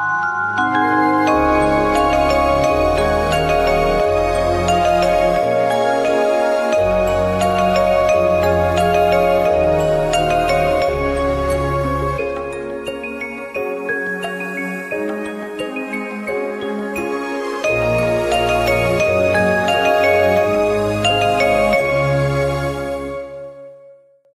Bye.